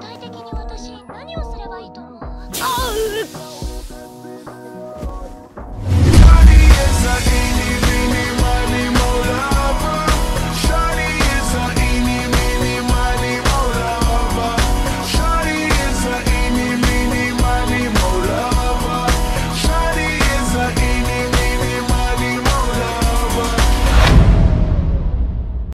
体的に私何をすればいいと思う？あ